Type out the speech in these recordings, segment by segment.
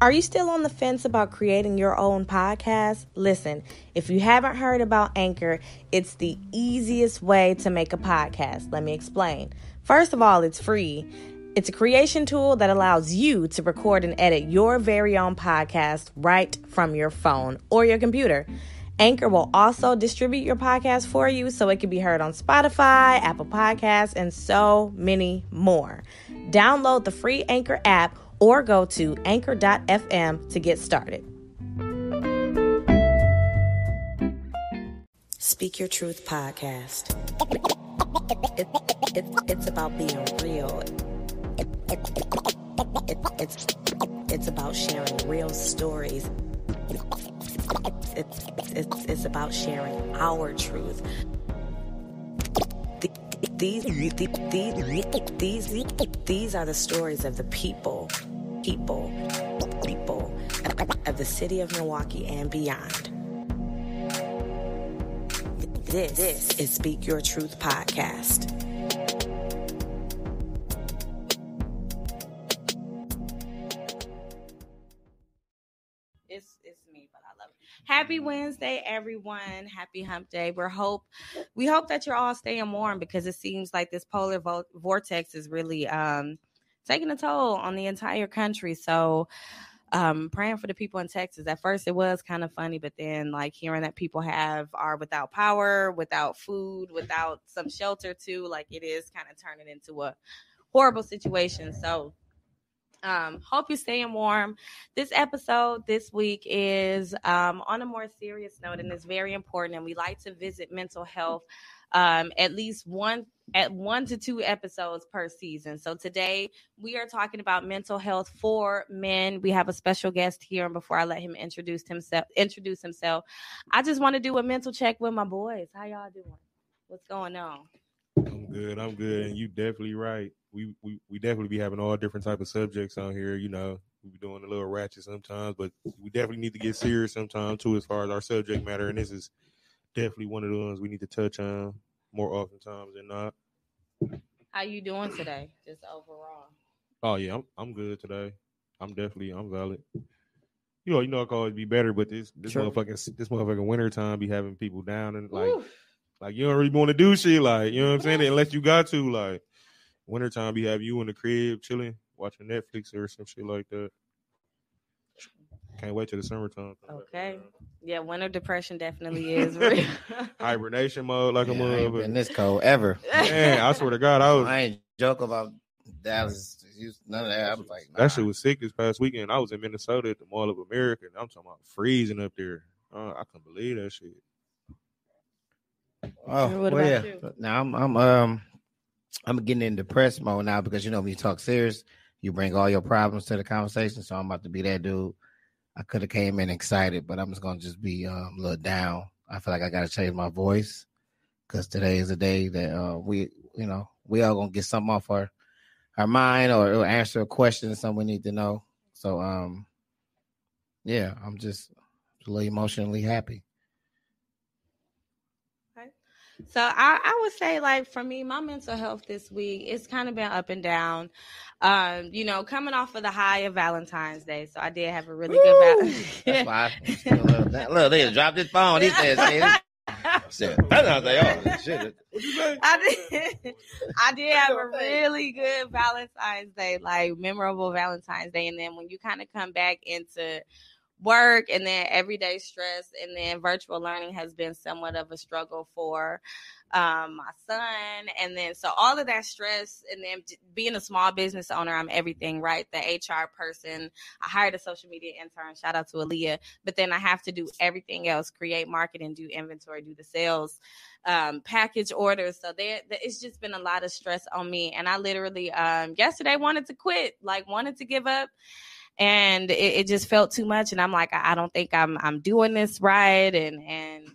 Are you still on the fence about creating your own podcast? Listen, if you haven't heard about Anchor, it's the easiest way to make a podcast. Let me explain. First of all, it's free. It's a creation tool that allows you to record and edit your very own podcast right from your phone or your computer. Anchor will also distribute your podcast for you so it can be heard on Spotify, Apple Podcasts, and so many more. Download the free Anchor app or go to anchor.fm to get started. Speak Your Truth podcast. It, it, it, it's about being real. it's, it's about sharing real stories. It's, it's, it's about sharing our truth. These, these, these, these are the stories of the people, people, people of the city of Milwaukee and beyond. This, this is Speak Your Truth podcast. It's, it's me, but I love it. Happy Wednesday, everyone. Happy hump day. we hope we hope that you're all staying warm because it seems like this polar vo- vortex is really um, taking a toll on the entire country. So um, praying for the people in Texas. At first, it was kind of funny, but then like hearing that people have are without power, without food, without some shelter too, like it is kind of turning into a horrible situation. So um, hope you're staying warm. This episode this week is um, on a more serious note, and it's very important. And we like to visit mental health um, at least one at one to two episodes per season. So today we are talking about mental health for men. We have a special guest here, and before I let him introduce himself, introduce himself, I just want to do a mental check with my boys. How y'all doing? What's going on? I'm good. I'm good, and you definitely right we, we we definitely be having all different type of subjects on here. You know, we be doing a little ratchet sometimes, but we definitely need to get serious sometimes too, as far as our subject matter. And this is definitely one of the ones we need to touch on more oftentimes than not. How you doing today? Just overall. Oh yeah, I'm I'm good today. I'm definitely I'm valid. You know, you know I can always be better, but this this sure. motherfucking this motherfucking winter time be having people down and like Ooh. like you don't really want to do shit like you know what I'm saying unless you got to like wintertime we have you in the crib chilling, watching Netflix or some shit like that. Can't wait till the summertime. Okay. Yeah, winter depression definitely is real. Hibernation mode like yeah, a mother. In this cold ever. Man, I swear to God, I was. I ain't joke about Dallas. None of that. I was like, nah. that shit was sick this past weekend. I was in Minnesota at the Mall of America, and I'm talking about freezing up there. Uh, I can not believe that shit. Oh, well, yeah. You? Now I'm, I'm um I'm getting in depressed mode now because you know when you talk serious, you bring all your problems to the conversation. So I'm about to be that dude. I could have came in excited, but I'm just gonna just be um, a little down. I feel like I gotta change my voice because today is a day that uh, we, you know, we all gonna get something off our our mind or, or answer a question, something we need to know. So, um, yeah, I'm just a little emotionally happy. So I, I would say, like for me, my mental health this week it's kind of been up and down. Um, you know, coming off of the high of Valentine's Day, so I did have a really Woo! good. Val- That's why. I, look, they dropped his phone. He said, Shit. I did. I did have a really good Valentine's Day, like memorable Valentine's Day, and then when you kind of come back into work and then everyday stress and then virtual learning has been somewhat of a struggle for um, my son. And then so all of that stress and then being a small business owner i'm everything right? The hr person. I hired a social media intern. Shout out to Aaliyah. But then i have to do everything else create marketing do inventory do the sales um, package orders. So there it's just been a lot of stress on me. And i literally um, yesterday wanted to quit like wanted to give up and it, it, just felt too much. And I'm like, I, don't think I'm I'm doing this right, and and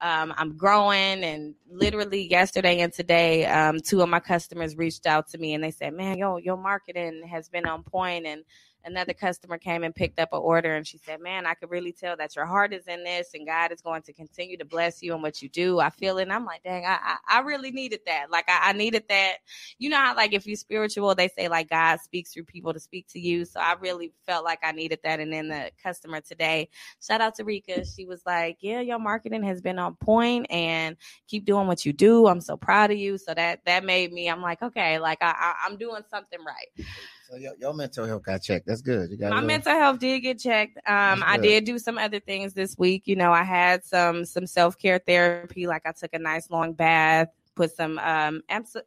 um, I'm growing. And literally yesterday and today, um, two of my customers reached out to me and they said, "Man, yo, your marketing has been on point, and another customer came and picked up an order and she said, Man, I could really tell that your heart is in this and God is going to continue to bless you and what you do. I feel it. And I'm like, dang, I, I, I really needed that. Like I, I, needed that. You know how like if you're spiritual, they say like God speaks through people to speak to you. So I really felt like I needed that. And then the customer today, shout out to Rika. She was like, Yeah, your marketing has been on point and keep doing what you do. I'm so proud of you. So that that made me, I'm like, okay, like I, I I'm doing something right. So your, your mental health got checked. That's good. My little... mental health did get checked. Um, I did do some other things this week. You know, I had some some self care therapy. Like I took a nice long bath, put some um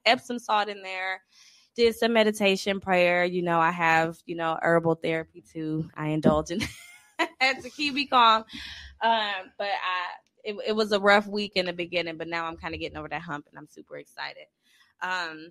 Epsom salt in there, did some meditation, prayer. You know, I have you know herbal therapy too. I indulge in to keep me calm. Um, but I it, it was a rough week in the beginning, but now I'm kind of getting over that hump, and I'm super excited. Um,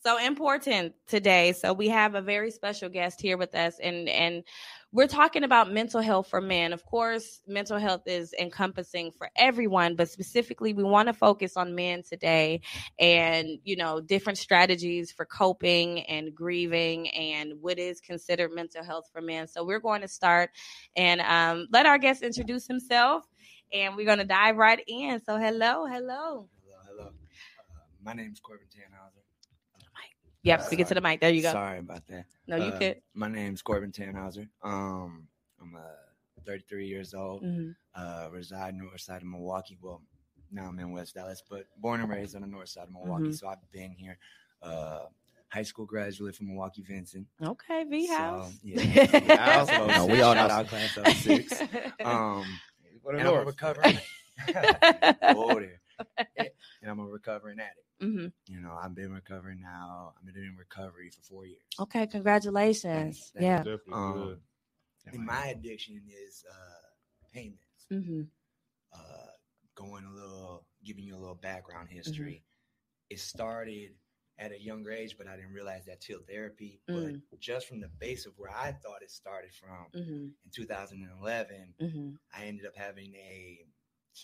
so important today. So we have a very special guest here with us and and we're talking about mental health for men. Of course, mental health is encompassing for everyone, but specifically we want to focus on men today and, you know, different strategies for coping and grieving and what is considered mental health for men. So we're going to start and um, let our guest introduce himself and we're going to dive right in. So hello, hello. Hello, hello. Uh, my name is Corbin Tannhauser. Yep, speak it to the mic. There you go. Sorry about that. No, you uh, could. My name's Corbin Tannhauser. Um, I'm uh, 33 years old. Mm-hmm. Uh, reside north side of Milwaukee. Well, now I'm in West Dallas, but born and raised on the north side of Milwaukee. Mm-hmm. So I've been here. Uh, high school graduate from Milwaukee Vincent. Okay, V House. So, yeah, so, no, we all know out class of six. Um, and I'm a recovering. oh, there. And I'm a recovering addict. Mm-hmm. You know, I've been recovering now. I've been in recovery for four years. Okay, congratulations. Thanks, thanks. Yeah. Um, and my addiction is uh, payments. Mm-hmm. Uh, going a little, giving you a little background history. Mm-hmm. It started at a younger age, but I didn't realize that till therapy. Mm. But just from the base of where I thought it started from mm-hmm. in 2011, mm-hmm. I ended up having a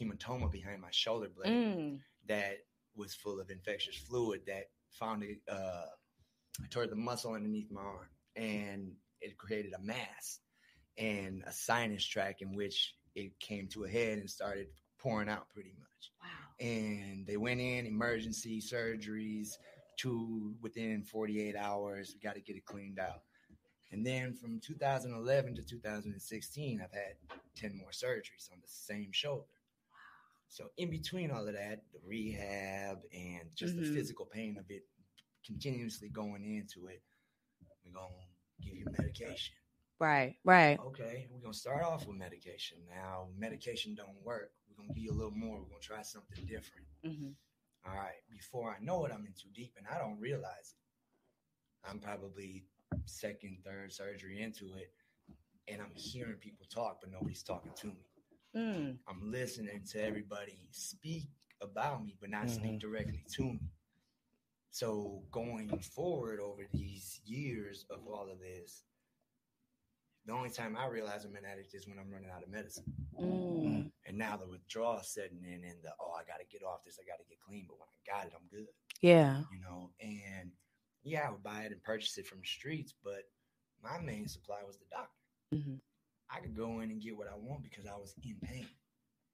hematoma behind my shoulder blade mm. that was full of infectious fluid that found it uh, toward the muscle underneath my arm, and it created a mass and a sinus tract in which it came to a head and started pouring out pretty much. Wow! And they went in emergency surgeries. To within 48 hours, we got to get it cleaned out. And then from 2011 to 2016, I've had 10 more surgeries on the same shoulder. So in between all of that, the rehab and just mm-hmm. the physical pain of it continuously going into it, we're gonna give you medication. Right, right. Okay, we're gonna start off with medication. Now, medication don't work. We're gonna give you a little more. We're gonna try something different. Mm-hmm. All right. Before I know it, I'm in too deep, and I don't realize it. I'm probably second, third surgery into it, and I'm hearing people talk, but nobody's talking to me. Mm. I'm listening to everybody speak about me, but not mm-hmm. speak directly to me. So going forward over these years of all of this, the only time I realize I'm an addict is when I'm running out of medicine. Mm. And now the withdrawal setting in and the oh I gotta get off this, I gotta get clean. But when I got it, I'm good. Yeah. You know, and yeah, I would buy it and purchase it from the streets, but my main supply was the doctor. Mm-hmm. I could go in and get what I want because I was in pain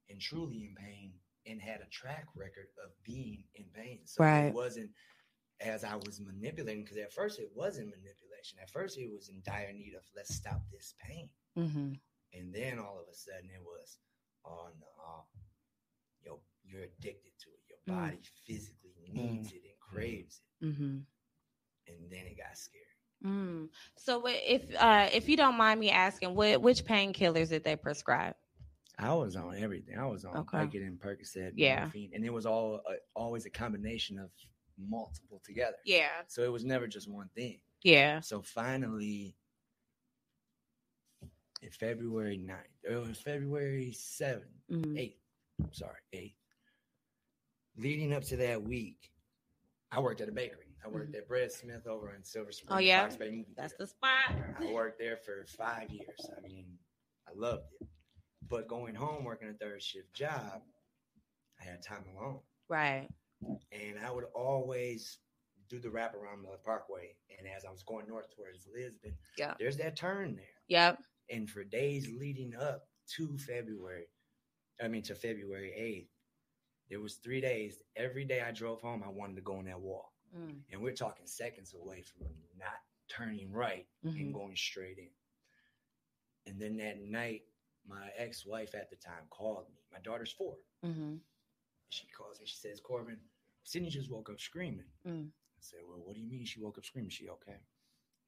and truly in pain and had a track record of being in pain. So right. it wasn't as I was manipulating because at first it wasn't manipulation. At first it was in dire need of let's stop this pain. Mm-hmm. And then all of a sudden it was, oh no, yo, you're addicted to it. Your mm. body mm-hmm. physically needs it and craves it. Mm-hmm. And then it got scary. Mm. So if uh, if you don't mind me asking, what which painkillers did they prescribe? I was on everything. I was on okay. Vicodin, Percocet, yeah, morphine, and it was all uh, always a combination of multiple together. Yeah. So it was never just one thing. Yeah. So finally, in February 9th, it was February 7th, mm-hmm. 8th, sorry, 8th. Leading up to that week, I worked at a bakery. I worked at Breadsmith over in Silver Spring. Oh yeah, that's the spot. I worked there for five years. I mean, I loved it. But going home working a third shift job, I had time alone. Right. And I would always do the wrap around Miller Parkway. And as I was going north towards Lisbon. Yeah. There's that turn there. Yep. And for days leading up to February, I mean to February 8th, there was three days. Every day I drove home, I wanted to go on that wall. Mm. And we're talking seconds away from not turning right Mhm. and going straight in. And then that night, my ex-wife at the time called me. My daughter's four. Mm-hmm. She calls me. She says, Corbin, Sydney just woke up screaming. Mm. I said, Well, what do you mean she woke up screaming? She okay?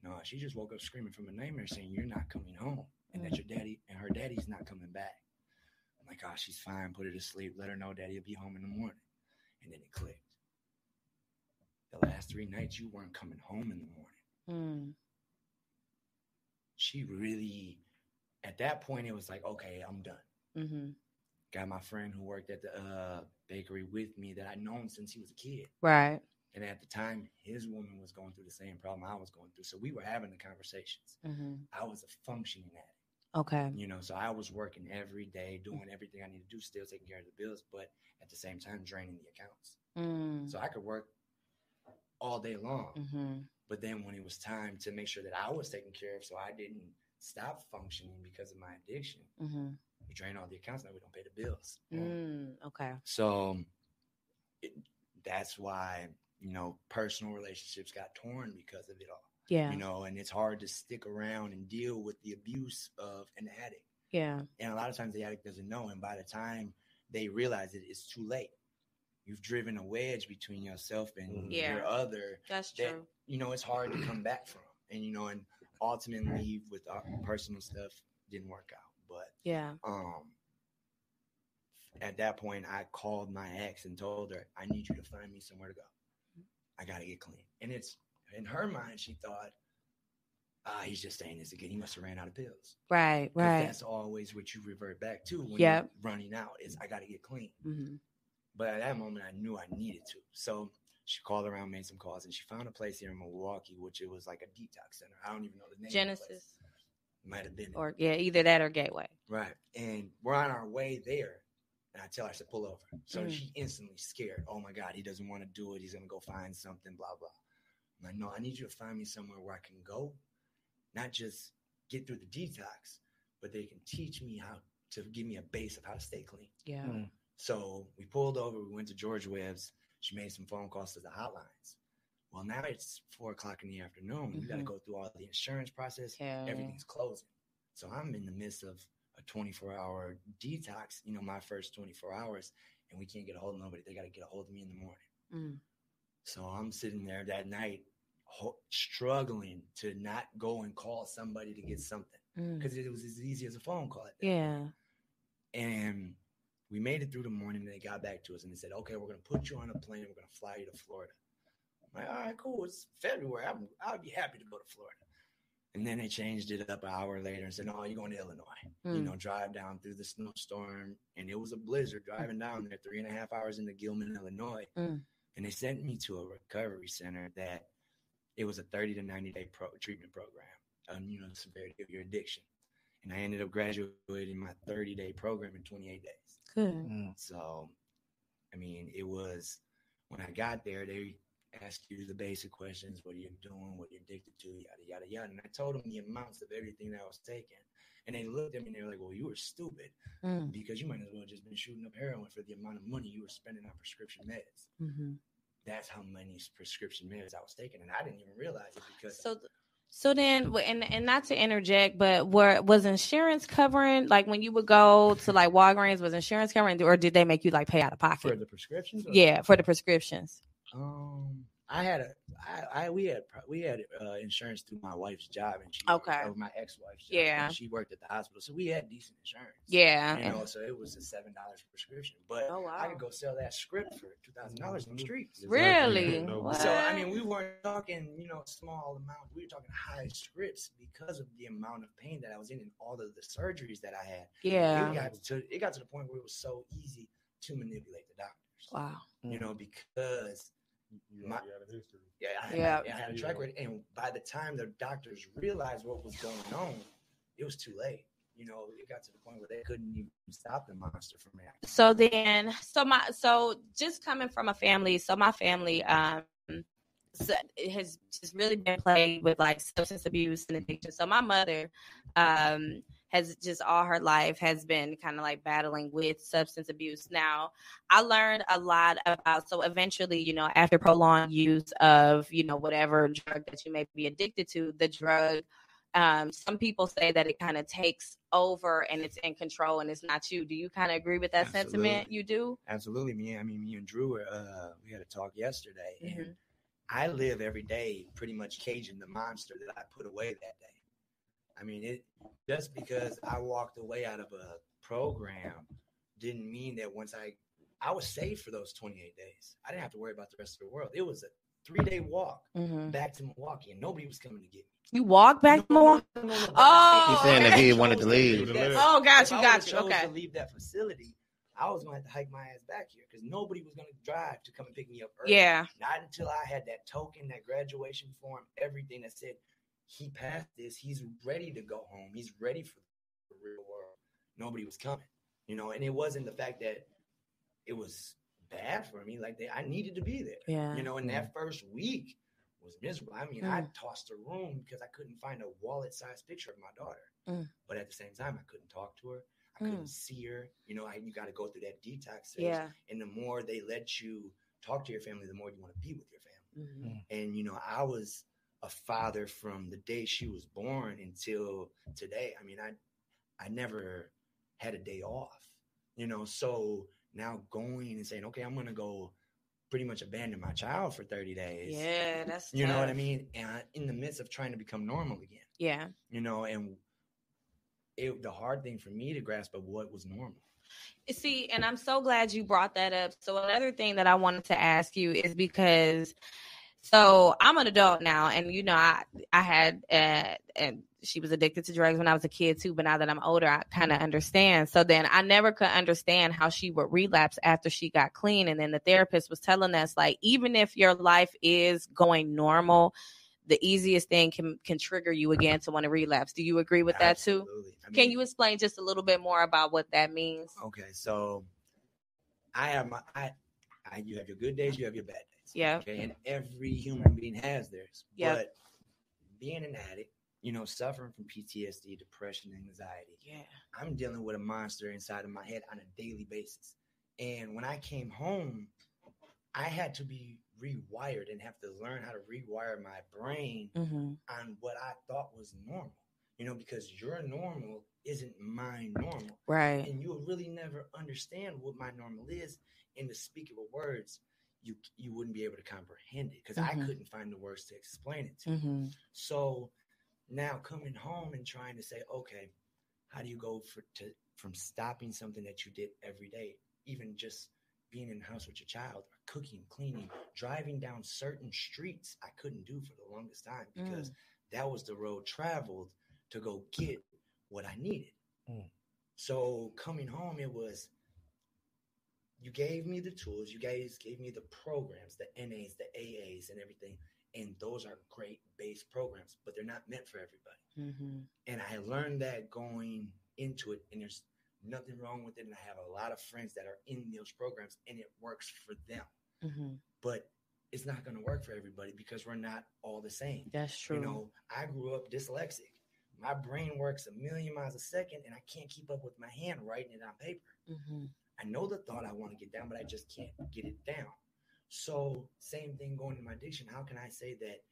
No, she just woke up screaming from a nightmare saying you're not coming home and that your daddy and her daddy's not coming back. I'm like, oh, she's fine. Put her to sleep. Let her know daddy will be home in the morning. And then it clicked. The last three nights you weren't coming home in the morning. Mm. She really, at that point, it was like, okay, I'm done. Mm-hmm. Got my friend who worked at the uh, bakery with me that I'd known since he was a kid. Right. And at the time, his woman was going through the same problem I was going through. So we were having the conversations. Mm-hmm. I was a functioning addict, Okay. you know, so I was working every day, doing everything I need to do, still taking care of the bills, but at the same time, draining the accounts. Mm. So I could work all day long. Mm-hmm. But then when it was time to make sure that I was taken care of, so I didn't stop functioning because of my addiction, Mm-hmm. we drain all the accounts, now we don't pay the bills. Mm. Okay. So it, that's why, you know, personal relationships got torn because of it all. Yeah. You know, and it's hard to stick around and deal with the abuse of an addict. Yeah. And a lot of times the addict doesn't know. And by the time they realize it, it's too late. You've driven a wedge between yourself and Yeah. your other That's that, true. you know, it's hard to come back from. And, you know, and ultimately with our personal stuff didn't work out. But Yeah. um at that point I called my ex and told her, I need you to find me somewhere to go. I gotta get clean. And it's in her mind, she thought, ah, he's just saying this again. He must have ran out of pills. Right, Right. That's always what you revert back to when Yep. you're running out is I gotta get clean. Mm-hmm. But at that moment I knew I needed to. So she called around, made some calls, and she found a place here in Milwaukee, which it was like a detox center. I don't even know the name. of the place. Genesis might have been. or yeah, either that or Gateway. Right. And we're on our way there. And I tell her, I said, pull over. So Mm. she instantly scared. Oh my God, he doesn't want to do it. He's going to go find something, blah, blah. I'm like, no, I need you to find me somewhere where I can go, not just get through the detox, but they can teach me how to give me a base of how to stay clean. Yeah. Mm. So we pulled over. We went to George Webb's. She made some phone calls to the hotlines. Well, now it's four o'clock in the afternoon. We got to go through all the insurance process everything's closing. So I'm in the midst of a 24 hour detox, you know, my first 24 hours, and we can't get a hold of nobody. They got to get a hold of me in the morning. Mm. So I'm sitting there that night, ho- struggling to not go and call somebody to get something Mm. because it was as easy as a phone call. Yeah. and we made it through the morning and they got back to us and they said, okay, we're going to put you on a plane. We're going to fly you to Florida. I'm like, all right, cool. It's February. I'm, I'd be happy to go to Florida. And then they changed it up an hour later and said, no, you're going to Illinois. You Mm. know, drive down through the snowstorm. And it was a blizzard driving down there three and a half hours into Gilman, Illinois. Mm. And they sent me to a recovery center that it was a 30 to 90 day pro- treatment program on, you know, the severity of your addiction. And I ended up graduating my 30 day program in 28 days. Good. Mm. So, I mean, it was when I got there, they asked you the basic questions what are you doing, what you're addicted to, yada, yada, yada. And I told them the amounts of everything that I was taking. And they looked at me and they were like, well, you were stupid Mm. because you might as well just been shooting up heroin for the amount of money you were spending on prescription meds. hmm That's how many prescription meds I was taking. And I didn't even realize it because So, so then, and and not to interject, but were was insurance covering like when you would go to like Walgreens, was insurance covering, or did they make you like pay out of pocket for the prescriptions. or- Yeah, for the prescriptions. Um, I had a, I, I we had, we had uh, insurance through my wife's job, and she, Okay. or my ex-wife's job. Yeah. and she worked at the hospital, so we had decent insurance. Yeah. you and- know, so it was a seven dollars prescription, but Oh, I could go sell that script for two thousand dollars on the streets. Really? So I mean, we weren't talking, you know, small amounts. We were talking high scripts because of the amount of pain that I was in and all of the surgeries that I had. yeah. It got to it got to the point where it was so easy to manipulate the doctors. Wow. You know, because You My- already got a history. yeah, I had, Yeah. I had a track record, and by the time the doctors realized what was going on, it was too late. You know, it got to the point where they couldn't even stop the monster from acting. So then, so my, so just coming from a family, so my family, um, has just really been plagued with like substance abuse and addiction. So my mother um, has just all her life has been kind of like battling with substance abuse. Now, I learned a lot about so eventually, you know, after prolonged use of, you know, whatever drug that you may be addicted to, the drug um, some people say that it kind of takes over and it's in control and it's not you. Do you kind of agree with that Absolutely. sentiment? You do? Absolutely. Me, I mean, me and Drew, uh, we had a talk yesterday, mm-hmm. and I live every day pretty much caging the monster that I put away that day. I mean, it just because I walked away out of a program didn't mean that once I I was safe for those 28 days. I didn't have to worry about the rest of the world. It was a three day walk mm-hmm. back to Milwaukee, and nobody was coming to get me. You walked back to Milwaukee? No, no, no, oh, he's saying that he wanted to leave. Oh, got you, got you. Okay. To leave that facility, I was going to have to hike my ass back here because nobody was going to drive to come and pick me up. Early. Yeah. Not until I had that token, that graduation form, everything that said he passed this. He's ready to go home. He's ready for the real world. Nobody was coming, you know. And it wasn't the fact that it was bad for me. Like they, I needed to be there. Yeah. You know, in that first week was miserable. I mean, mm. I tossed a room because I couldn't find a wallet sized picture of my daughter. Mm. But at the same time, I couldn't talk to her. I couldn't mm. see her. You know, I, you got to go through that detox phase. Yeah. And the more they let you talk to your family, the more you want to be with your family. Mm-hmm. And, you know, I was a father from the day she was born until today. I mean, I, I never had a day off, you know, so now going and saying, okay, I'm going to go pretty much abandon my child for 30 days. Yeah, that's you tough. know what I mean? And in the midst of trying to become normal again. Yeah. You know, and it the hard thing for me to grasp of what was normal. See, and I'm so glad you brought that up. So another thing that I wanted to ask you is because so I'm an adult now, and you know, I I had uh, and she was addicted to drugs when I was a kid too. But now that I'm older, I kind of understand. So then I never could understand how she would relapse after she got clean. And then the therapist was telling us like, even if your life is going normal, the easiest thing can can trigger you again to want to relapse. Do you agree with Absolutely. that too? I mean, can you explain just a little bit more about what that means? Okay, so I have my I, I you have your good days, you have your bad days. Yeah. Okay. And every human being has theirs. Yeah. But being an addict, you know, suffering from PTSD, depression, anxiety. Yeah. I'm dealing with a monster inside of my head on a daily basis. And when I came home, I had to be rewired and have to learn how to rewire my brain mm-hmm. on what I thought was normal. You know, because your normal isn't my normal. Right. And you'll really never understand what my normal is in the speakable words you you wouldn't be able to comprehend it because mm-hmm. I couldn't find the words to explain it to mm-hmm. So now coming home and trying to say, okay, how do you go for to from stopping something that you did every day, even just being in the house with your child, or cooking, cleaning, driving down certain streets, I couldn't do for the longest time because mm. that was the road traveled to go get what I needed. Mm. So coming home, it was you gave me the tools, you guys gave me the programs, the NAs, the AAs, and everything. And those are great base programs, but they're not meant for everybody. Mm-hmm. And I learned that going into it, and there's nothing wrong with it. And I have a lot of friends that are in those programs, and it works for them. Mm-hmm. But it's not going to work for everybody because we're not all the same. That's true. You know, I grew up dyslexic. My brain works a million miles a second, and I can't keep up with my hand writing it on paper. Mm-hmm. I know the thought I want to get down, but I just can't get it down. So, same thing going to my addiction. How can I say that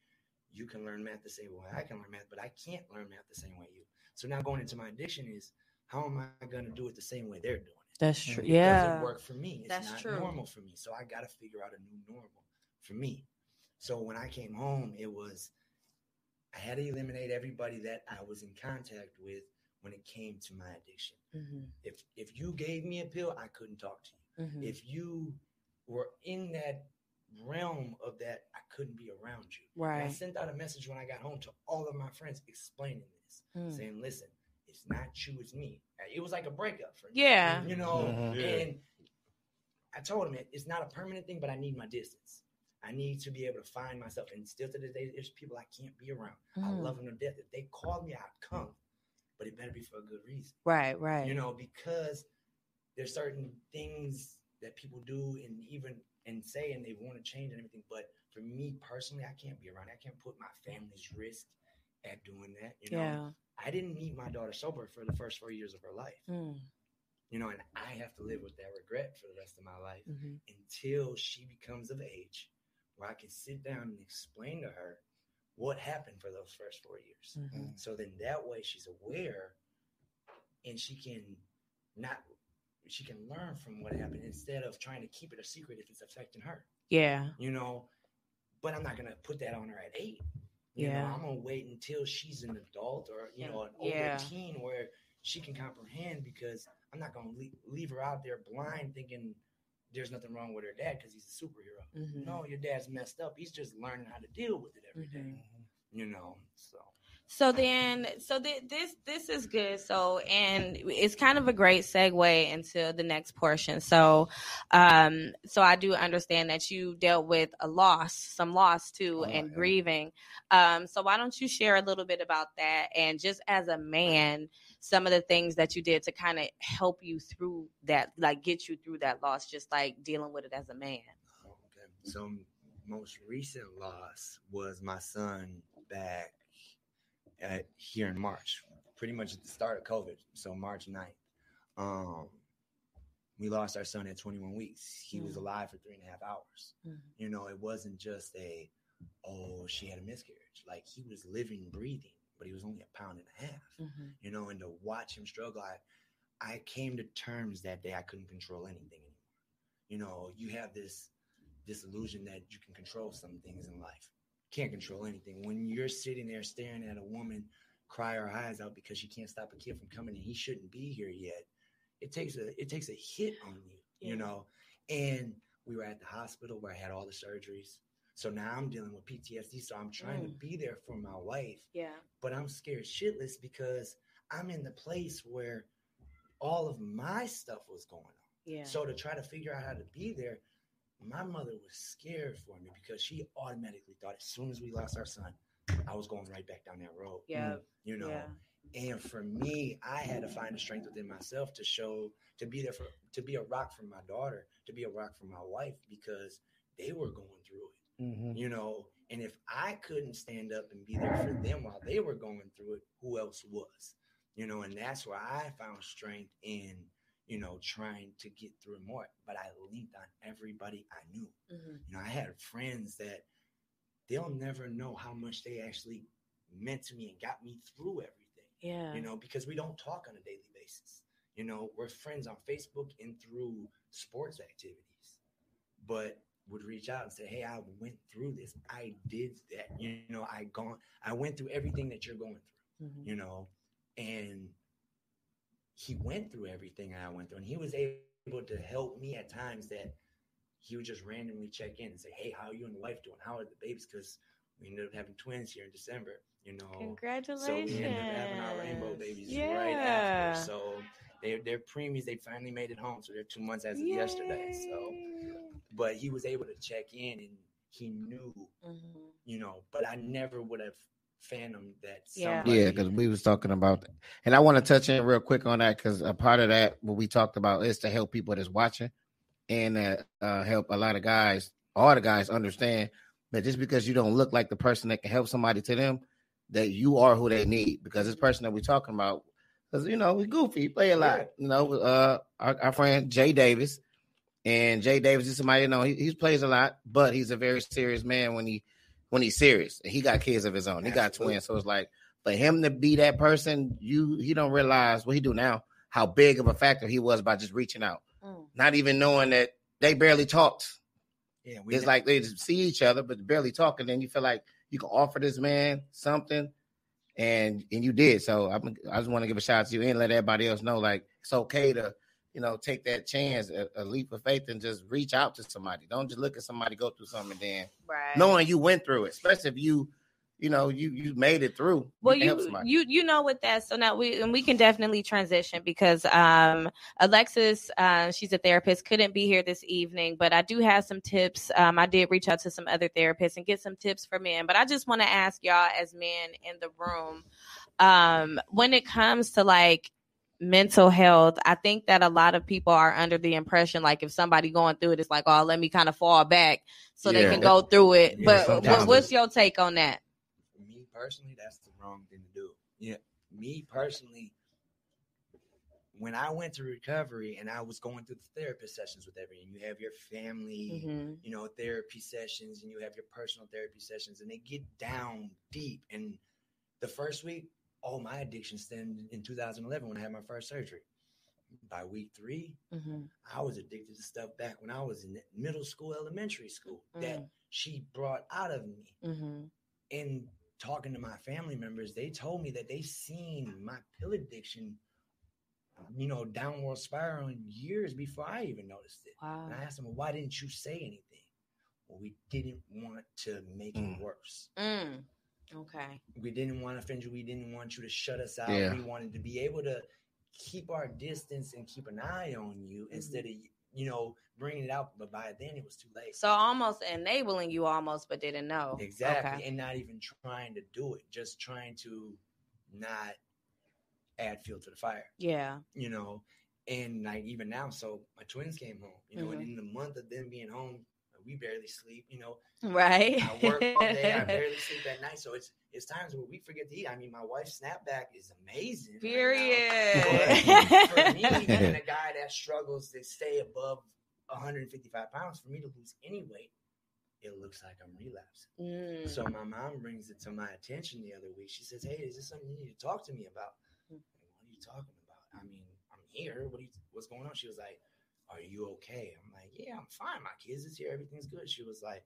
you can learn math the same way I can learn math, but I can't learn math the same way you? So now going into my addiction is how am I going to do it the same way they're doing it? That's true. It yeah, doesn't work for me. It's That's not true. normal for me. So I got to figure out a new normal for me. So when I came home, it was I had to eliminate everybody that I was in contact with when it came to my addiction. Mm-hmm. If if you gave me a pill, I couldn't talk to you. Mm-hmm. If you were in that realm of that, I couldn't be around you. Right. And I sent out a message when I got home to all of my friends explaining this, mm. saying, "Listen, it's not you, it's me." It was like a breakup for me. Yeah. You know, mm-hmm. and I told him it's not a permanent thing, but I need my distance. I need to be able to find myself. And still to this day, there's people I can't be around. Mm. I love them to death. If they call me, I'd come but it better be for a good reason. Right, right. You know, because there's certain things that people do and even and say and they want to change and everything, but for me personally, I can't be around. I can't put my family's risk at doing that. You know, yeah. I didn't meet my daughter sober for the first four years of her life. Mm. You know, and I have to live with that regret for the rest of my life mm-hmm. until she becomes of age where I can sit down and explain to her what happened for those first four years. Mm-hmm. So then that way she's aware and she can not she can learn from what happened instead of trying to keep it a secret if it's affecting her. Yeah. You know, but I'm not gonna put that on her at eight. You yeah. know, I'm gonna wait until she's an adult or you know an older yeah. teen where she can comprehend because I'm not gonna leave, leave her out there blind thinking there's nothing wrong with her dad because he's a superhero. Mm-hmm. No, your dad's messed up. He's just learning how to deal with it every mm-hmm. day. You know, so so then, so th- this this is good. So, and it's kind of a great segue into the next portion. So, um, so I do understand that you dealt with a loss, some loss too, oh, and yeah. grieving. Um, so why don't you share a little bit about that, and just as a man, some of the things that you did to kind of help you through that, like get you through that loss, just like dealing with it as a man. Okay. So, most recent loss was my son back at, here in March, pretty much at the start of COVID. So March 9th. Um, we lost our son at 21 weeks. He mm was alive for three and a half hours. mm You know, it wasn't just a, oh, she had a miscarriage. Like he was living, breathing, but he was only a pound and a half. Mm-hmm. You know, and to watch him struggle, I, I came to terms that day I couldn't control anything anymore. You know, you have this this illusion that you can control some things in life can't control anything. When you're sitting there staring at a woman cry her eyes out because she can't stop a kid from coming and he shouldn't be here yet, it takes a it takes a hit on you, yeah. you know. And we were at the hospital where I had all the surgeries. So now I'm dealing with PTSD. So I'm trying mm. to be there for my wife. Yeah. But I'm scared shitless because I'm in the place where all of my stuff was going on. Yeah. So to try to figure out how to be there, my mother was scared for me because she automatically thought as soon as we lost our son, I was going right back down that road. Yeah. You know. Yeah. And for me, I had to find the strength within myself to show to be there for to be a rock for my daughter, to be a rock for my wife because they were going through it. Mm-hmm. You know, and if I couldn't stand up and be there for them while they were going through it, who else was? You know, and that's where I found strength in you know, trying to get through more. But I leaned on everybody I knew. Mm-hmm. You know, I had friends that they'll never know how much they actually meant to me and got me through everything. Yeah. You know, because we don't talk on a daily basis. You know, we're friends on Facebook and through sports activities, but would reach out and say, Hey, I went through this. I did that. You know, I gone, I went through everything that you're going through, mm-hmm. you know, and he went through everything I went through, and he was able to help me at times that he would just randomly check in and say, "Hey, how are you and the wife doing? How are the babies?" Because we ended up having twins here in December. You know, congratulations. So we ended up having our rainbow babies yeah. right after. So they they're preemies. They finally made it home. So they're two months as of Yay. yesterday. So, but he was able to check in and he knew, mm-hmm. you know. But I never would have phantom that yeah yeah because we was talking about that. and i want to touch in real quick on that because a part of that what we talked about is to help people that's watching and uh, uh, help a lot of guys all the guys understand that just because you don't look like the person that can help somebody to them that you are who they need because this person that we're talking about because you know we goofy play a lot you know uh our, our, friend jay davis and jay davis is somebody you know he, he plays a lot but he's a very serious man when he when he's serious. And he got kids of his own. He Absolutely. got twins. So it's like for him to be that person, you he don't realize what he do now, how big of a factor he was by just reaching out. Mm. Not even knowing that they barely talked. Yeah, it's like they just see each other, but barely talking. then you feel like you can offer this man something, and and you did. So I'm, I just want to give a shout out to you and let everybody else know like it's okay to you know, take that chance, a, a, leap of faith, and just reach out to somebody. Don't just look at somebody go through something and then right. knowing you went through it, especially if you, you know, you you made it through. Well, you you, you, know with that, so now we and we can definitely transition because um Alexis, uh, she's a therapist, couldn't be here this evening, but I do have some tips. Um, I did reach out to some other therapists and get some tips for men, but I just want to ask y'all as men in the room, um, when it comes to like mental health, I think that a lot of people are under the impression like if somebody going through it, it's like, oh, let me kind of fall back so yeah. they can go through it. Yeah, but what, what's your take on that? Me personally, that's the wrong thing to do. Yeah, me personally, when I went to recovery and I was going through the therapist sessions with everyone, you have your family, mm-hmm. you know, therapy sessions, and you have your personal therapy sessions, and they get down deep. And the first week, oh, my addiction stemmed in 2011 when I had my first surgery. By week 3 mm-hmm. I was addicted to stuff back when I was in middle school, elementary school mm-hmm. that mm. she brought out of me. Mm-hmm. And talking to my family members, they told me that they seen my pill addiction, you know, downward spiraling years before I even noticed it. Wow. And I asked them, well, why didn't you say anything? Well, we didn't want to make mm. it worse. Mm. Okay. We didn't want to offend you. We didn't want you to shut us out. Yeah. We wanted to be able to keep our distance and keep an eye on you mm-hmm. instead of you know bringing it out. But by then it was too late. So almost enabling you, almost, but didn't know exactly, okay. and not even trying to do it, just trying to not add fuel to the fire. Yeah, you know, and like even now, so my twins came home. You know, mm-hmm. and in the month of them being home, we barely sleep, you know. Right. I work all day. I barely sleep at night. So it's it's times where we forget to eat. I mean, my wife's snapback is amazing. Period. Right for me, being a guy that struggles to stay above 155 pounds, for me to lose any weight, it looks like I'm relapsing. Mm. So my mom brings it to my attention the other week. She says, "Hey, is this something you need to talk to me about?" Mm. What are you talking about? I mean, I'm here. What you, what's going on? She was like, are you okay? I'm like, yeah, I'm fine. My kids is here. Everything's good. She was like,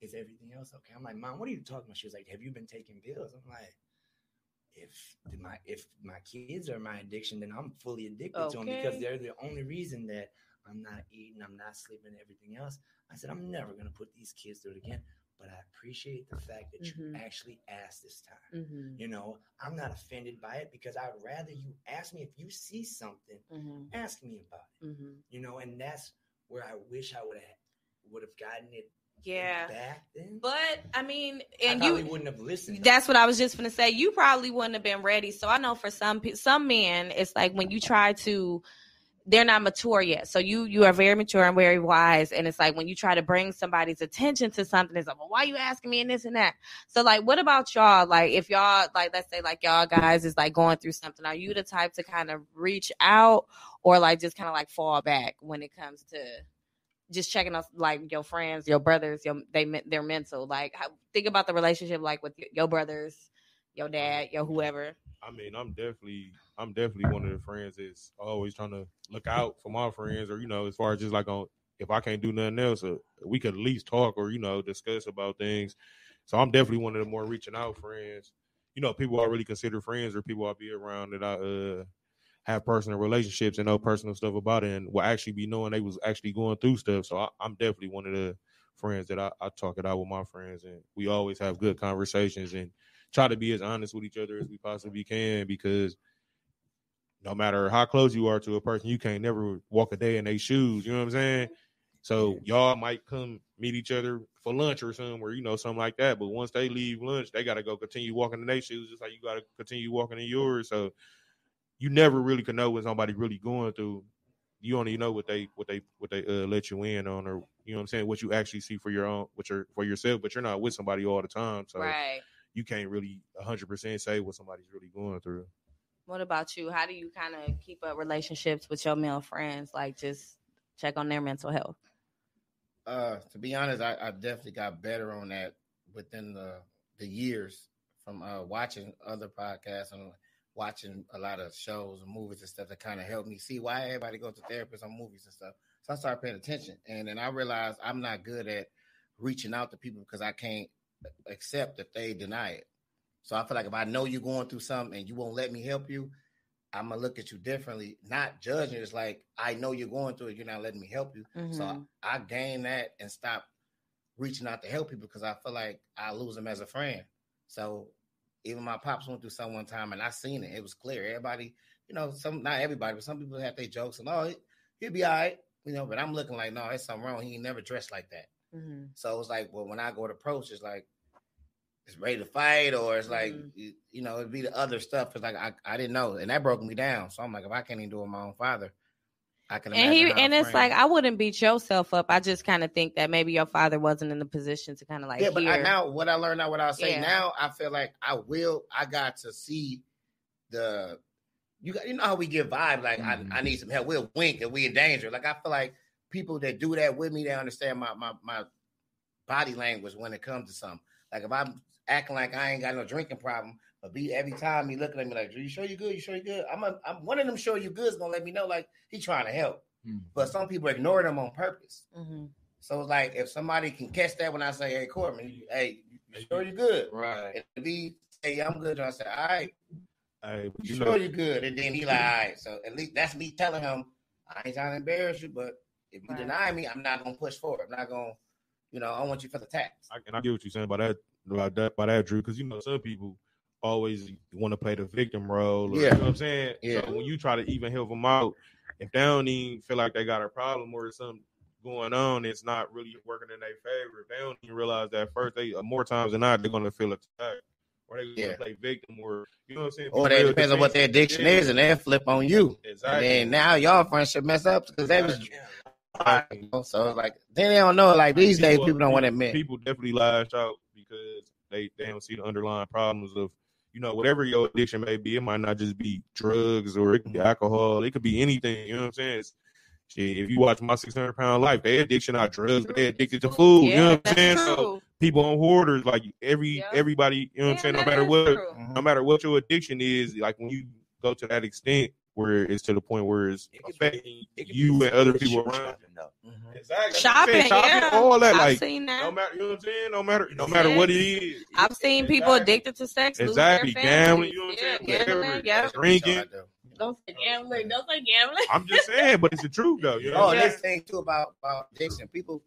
is everything else okay? I'm like, mom, what are you talking about? She was like, have you been taking pills? I'm like, if my if my kids are my addiction, then I'm fully addicted okay. to them because they're the only reason that I'm not eating, I'm not sleeping, everything else. I said, I'm never gonna put these kids through it again but I appreciate the fact that mm-hmm. you actually asked this time. Mm-hmm. You know, I'm not offended by it because I'd rather you ask me if you see something, mm-hmm. ask me about it. Mm-hmm. You know, and that's where I wish I would have would have gotten it. Yeah, back then. But I mean, and I you wouldn't have listened. That's what I was just gonna say. You probably wouldn't have been ready. So I know for some some men, it's like when you try to they're not mature yet. So you you are very mature and very wise. And it's like when you try to bring somebody's attention to something, it's like, well, why are you asking me and this and that? So like, what about y'all? Like, if y'all like, let's say like y'all guys is like going through something, are you the type to kind of reach out or like just kind of like fall back when it comes to just checking us like your friends, your brothers, your they their mental. Like, how, think about the relationship like with your brothers, your dad, your whoever. I mean, I'm definitely, I'm definitely one of the friends that's always trying to look out for my friends, or you know, as far as just like on, if I can't do nothing else, uh, we could at least talk or you know discuss about things. So I'm definitely one of the more reaching out friends. You know, people I really consider friends or people I'll be around that I uh have personal relationships and know personal stuff about it, and will actually be knowing they was actually going through stuff. So I, am definitely one of the friends that I, I talk it out with my friends, and we always have good conversations and try to be as honest with each other as we possibly can because no matter how close you are to a person, you can't never walk a day in their shoes. You know what I'm saying? So y'all might come meet each other for lunch or somewhere, you know, something like that. But once they leave lunch, they got to go continue walking in their shoes, just like you got to continue walking in yours. So you never really can know what somebody really going through. You only know what they what they what they uh, let you in on, or you know what I'm saying, what you actually see for your own, what you're for yourself. But you're not with somebody all the time, so right you can't really 100% say what somebody's really going through. What about you? How do you kind of keep up relationships with your male friends? Like just check on their mental health. Uh, to be honest, I, I definitely got better on that within the the years from uh, watching other podcasts and watching a lot of shows and movies and stuff that kind of helped me see why everybody goes to therapists on movies and stuff. So I started paying attention, and then I realized I'm not good at reaching out to people because I can't accept if they deny it. So I feel like if I know you're going through something and you won't let me help you, I'm gonna look at you differently, not judging. It's like I know you're going through it, you're not letting me help you. Mm-hmm. So I, gain that and stop reaching out to help people because I feel like I lose them as a friend. So even my pops went through some one time and I seen it. It was clear. Everybody, you know, some not everybody, but some people have their jokes and oh, he'll be all right, you know. But I'm looking like, no, it's something wrong. He never dressed like that. Mm-hmm. So it was like, well, when I go to approach, it's like it's ready to fight, or it's like mm-hmm. you, you, know, it'd be the other stuff. It's like I, I didn't know, and that broke me down. So I'm like, if I can't even do it with my own father, I can. And he and it's like I wouldn't beat yourself up. I just kind of think that maybe your father wasn't in the position to kind of like. Yeah, but I, now what I learned now, what I say yeah. now, I feel like I will. I got to see the. You got, you know how we give vibe like mm-hmm. I, I need some help. We'll wink and we in danger. Like I feel like people that do that with me, they understand my my my body language when it comes to something. Like if I'm acting like I ain't got no drinking problem, but be every time he looking at me like, "Are "You sure you good? You sure you good?" I'm a, I'm one of them. Sure you good is gonna let me know like he trying to help. Mm-hmm. But some people ignore them on purpose. Mm-hmm. So it's like if somebody can catch that when I say, "Hey, Corbin, hey, you sure you good?" Right. And he say, "I'm good," and I say, "All right." Hey, you, you sure you good? And then he like, all right. So at least that's me telling him I ain't trying to embarrass you, but if you right. deny me, I'm not gonna push forward. I'm not gonna, you know, I want you for the tax. I, and I get what you're saying about that, about that, by that, Drew, because you know some people always want to play the victim role. Or, yeah. You know what I'm saying? Yeah. So when you try to even help them out, if they don't even feel like they got a problem or something going on, it's not really working in their favor. If they don't even realize that first, they more times than not they're gonna feel attacked. Or they yeah. play victim, or you know what I'm saying. Or that depends on what their addiction is, and they flip on you. Exactly. And then now y'all friendship mess up because they was so like then they don't know. Like these days, people don't want to admit. People definitely lash out because they, they don't see the underlying problems of you know whatever your addiction may be. It might not just be drugs or it could be alcohol. It could be anything. You know what I'm saying? It's, shit, if you watch my 600 pound life, they addiction not drugs, but they addicted to food. Yeah, you know what I'm saying? True. So people on hoarders, like every yep. everybody. You know what I'm saying? No matter what, true. Mm-hmm. no matter what your addiction is, like when you go to that extent where it's to the point where it's it affecting it you and other people around. Mm-hmm. Exactly. Shopping, shopping, yeah. all that. I've like, seen that. no matter, you know what I'm saying? No matter, no matter yeah. what it is. I've seen people addicted to sex. Exactly. Gambling, you know what I'm yeah, saying? Gambling, yeah. Drinking. Don't say gambling. Don't say gambling. I'm just saying, but it's the truth though. You know oh, this thing too about, about addiction. People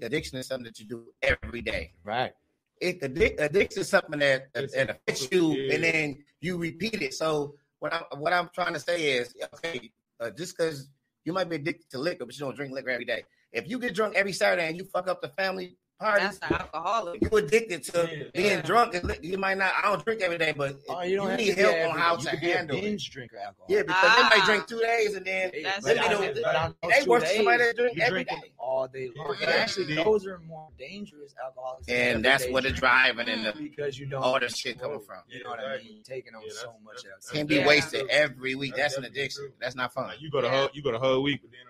addiction is something that you do every day. Right. It addiction is something that, that, that affects you yeah. and then you repeat it. So what I'm what I'm trying to say is, okay, uh, just because you might be addicted to liquor, but you don't drink liquor every day. If you get drunk every Saturday and you fuck up the family parties, that's alcoholic. You addicted to yeah. being yeah. drunk. You might not. I don't drink every day, but oh, you, don't you need help on how to handle it. Binge drinker alcohol. Yeah, because ah. they might drink two days and then that's they, don't, they work somebody that drink every day all day long. Yeah. Actually, those are more dangerous alcoholics. And that's what the driving and the because you don't all the shit coming from. You know what I mean? Taking on so much. Else. Can't be wasted every week. That's an addiction. That's not fun. You go to whole you go to whole week, but then on the weekend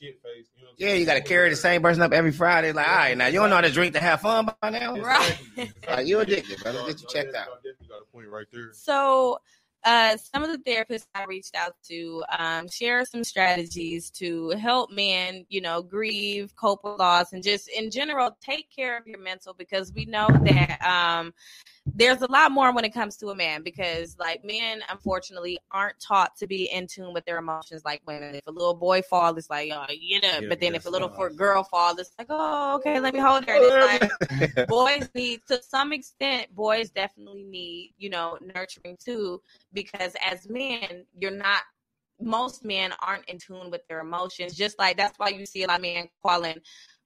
shit face. You know yeah, you got to carry the same person up every Friday. Like, all right, now you don't know how to drink to have fun by now, right? like, you're addicted, brother. Get you checked out. Got a point right there. So uh, some of the therapists I reached out to um, share some strategies to help men, you know, grieve, cope with loss, and just in general take care of your mental because we know that um, there's a lot more when it comes to a man because like men unfortunately aren't taught to be in tune with their emotions like women. If a little boy falls, it's like, oh, up. Yeah, but then if a little for girl falls, it's like, oh, okay, let me hold her. it's like boys need to some extent, boys definitely need, you know, nurturing too because as men, you're not most men aren't in tune with their emotions. Just like that's why you see a lot of men calling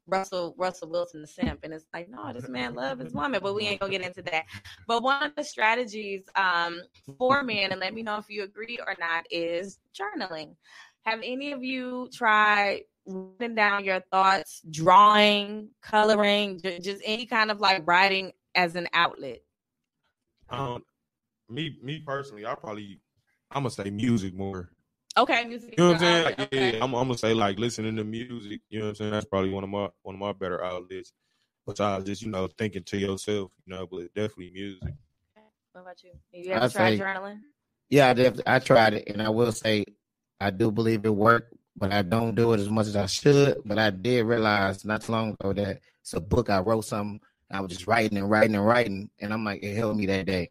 Russell Russell Wilson the simp, and it's like, no, this man loves his woman, but we ain't gonna get into that. But one of the strategies um, for men, and let me know if you agree or not, is journaling. Have any of you tried writing down your thoughts, drawing, coloring, just any kind of like writing as an outlet? Um, me me personally, I probably I'm gonna say music more. Okay, music. You know what I'm saying? Like, okay. Yeah, I'm, I'm, gonna say like listening to music. You know what I'm saying? That's probably one of my one of my better outlets. Besides just you know thinking to yourself, you know, but definitely music. What about you? Have you ever I tried say, journaling? Yeah, I did. I tried it, and I will say I do believe it worked, but I don't do it as much as I should. But I did realize not too long ago that it's a book I wrote something. I was just writing and writing and writing, and I'm like, it helped me that day.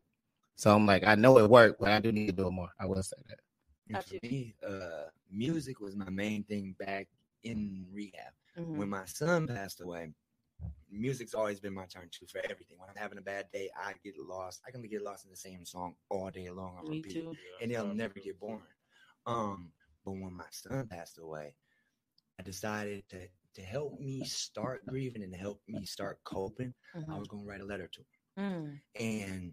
So I'm like, I know it worked, but I do need to do it more. I will say that. For me, uh, music was my main thing back in rehab. Mm-hmm. When my son passed away, music's always been my turn to for everything. When I'm having a bad day, I get lost. I can get lost in the same song all day long on repeat, too. and it'll never get boring. Um, but when my son passed away, I decided to to help me start grieving and help me start coping. Mm-hmm. I was going to write a letter to him. Mm. And